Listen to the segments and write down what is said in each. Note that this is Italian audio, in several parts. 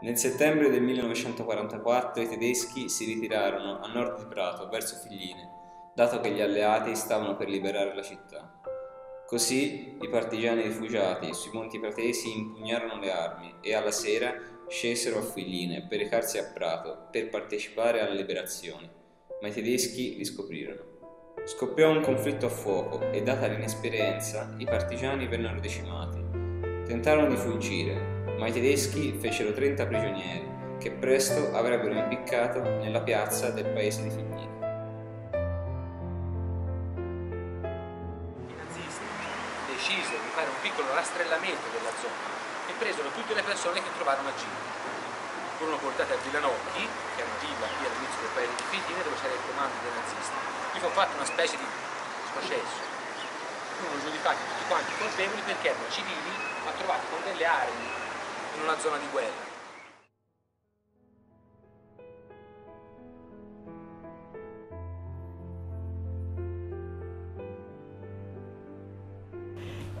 Nel settembre del 1944 i tedeschi si ritirarono a nord di Prato, verso Figline, dato che gli alleati stavano per liberare la città. Così i partigiani rifugiati sui monti pratesi impugnarono le armi e alla sera scesero a Figline per recarsi a Prato per partecipare alla liberazione, ma i tedeschi li scoprirono. Scoppiò un conflitto a fuoco e data l'inesperienza i partigiani vennero decimati. Tentarono di fuggire, ma i tedeschi fecero 30 prigionieri che presto avrebbero impiccato nella piazza del paese di Figline. I nazisti decisero di fare un piccolo rastrellamento della zona e presero tutte le persone che trovarono a giro. Furono portate a Villanocchi, che è una villa qui all'inizio del paese di Figline, dove c'era il comando dei nazisti. Gli fu fatto una specie di processo. Furono giudicati tutti quanti colpevoli perché erano civili, ma trovati con delle armi in una zona di guerra.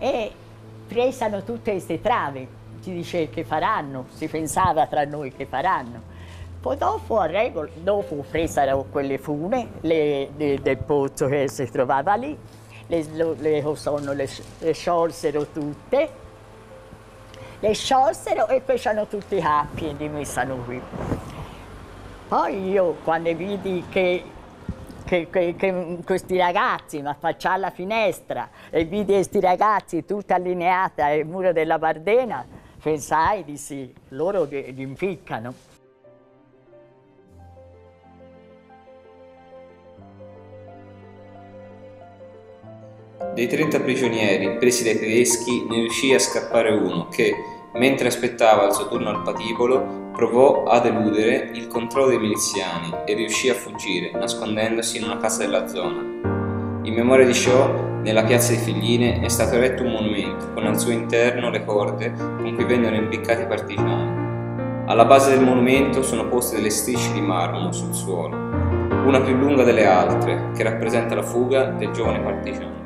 e presano tutte queste travi, si dice che faranno, si pensava tra noi che faranno. Poi dopo, a regola, dopo presero quelle fune le, le, del pozzo che si trovava lì, le, le, le, le sciolsero tutte, le sciolsero e fecero tutti i cappi e li messano qui. Poi io quando vidi che che, che, che, questi ragazzi, ma faccia alla finestra e vidi questi ragazzi tutti allineati al muro della Bardena, pensai di sì, loro li impiccano. Dei 30 prigionieri presi dai tedeschi ne riuscì a scappare uno che, mentre aspettava il suo turno al patibolo, provò ad eludere il controllo dei miliziani e riuscì a fuggire, nascondendosi in una casa della zona. In memoria di ciò, nella piazza di Figline è stato eretto un monumento con al suo interno le corde con cui vennero impiccati i partigiani. Alla base del monumento sono poste delle strisce di marmo sul suolo, una più lunga delle altre, che rappresenta la fuga del giovane partigiano.